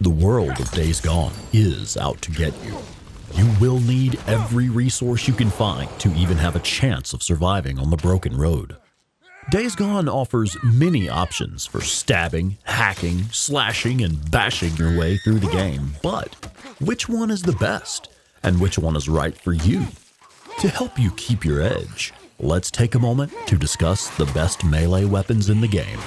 The world of Days Gone is out to get you. You will need every resource you can find to even have a chance of surviving on the broken road. Days Gone offers many options for stabbing, hacking, slashing, and bashing your way through the game, but which one is the best? And which one is right for you? To help you keep your edge, let's take a moment to discuss the best melee weapons in the game.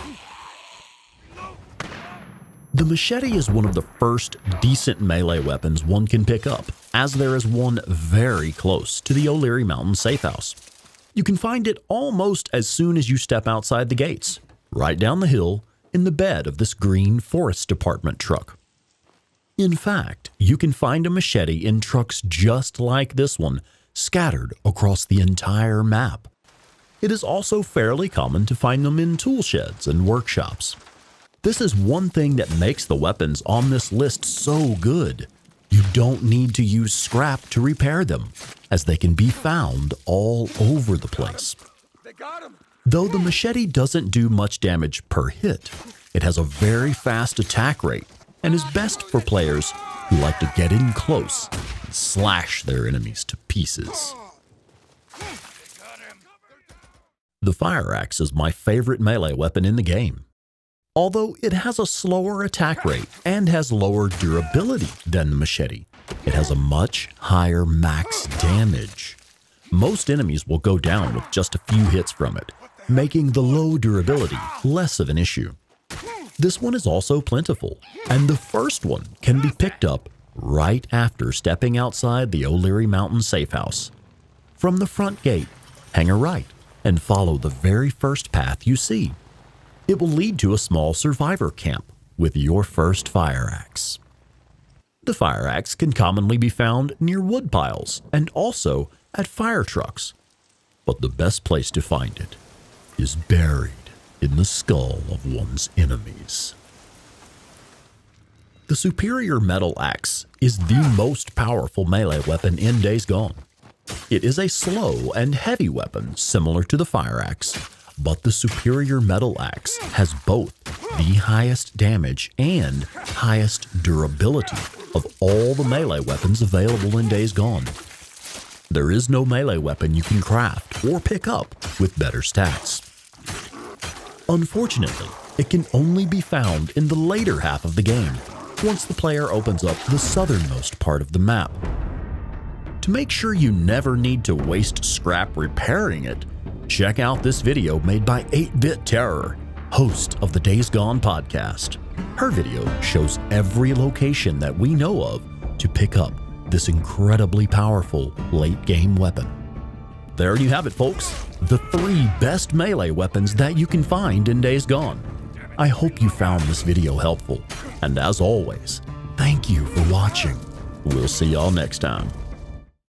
The machete is one of the first decent melee weapons one can pick up, as there is one very close to the O'Leary Mountain safe house. You can find it almost as soon as you step outside the gates, right down the hill in the bed of this green Forest Department truck. In fact, you can find a machete in trucks just like this one scattered across the entire map. It is also fairly common to find them in tool sheds and workshops. This is one thing that makes the weapons on this list so good. You don't need to use scrap to repair them, as they can be found all over the place. Though the machete doesn't do much damage per hit, it has a very fast attack rate and is best for players who like to get in close and slash their enemies to pieces. The fire axe is my favorite melee weapon in the game. Although it has a slower attack rate and has lower durability than the machete, it has a much higher max damage. Most enemies will go down with just a few hits from it, making the low durability less of an issue. This one is also plentiful, and the first one can be picked up right after stepping outside the O'Leary Mountain safe house. From the front gate, hang a right and follow the very first path you see. It will lead to a small survivor camp with your first fire axe. The fire axe can commonly be found near wood piles and also at fire trucks, but the best place to find it is buried in the skull of one's enemies. The superior metal axe is the most powerful melee weapon in Days Gone. It is a slow and heavy weapon similar to the fire axe, but the superior metal axe has both the highest damage and highest durability of all the melee weapons available in Days Gone. There is no melee weapon you can craft or pick up with better stats. Unfortunately, it can only be found in the later half of the game, once the player opens up the southernmost part of the map. To make sure you never need to waste scrap repairing it, check out this video made by 8-Bit Terror, host of the Days Gone podcast. Her video shows every location that we know of to pick up this incredibly powerful late game weapon. There you have it, folks. The three best melee weapons that you can find in Days Gone. I hope you found this video helpful. And as always, thank you for watching. We'll see y'all next time.